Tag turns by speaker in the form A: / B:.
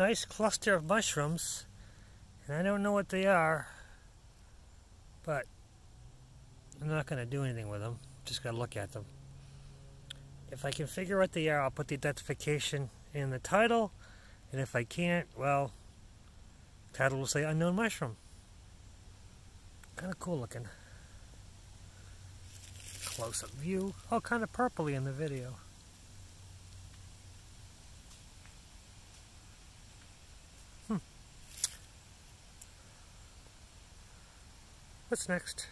A: nice cluster of mushrooms, and I don't know what they are, but I'm not going to do anything with them. Just got to look at them. If I can figure what they are, I'll put the identification in the title, and if I can't, well, title will say unknown mushroom. Kind of cool looking. Close-up view. Oh, kind of purpley in the video. What's next?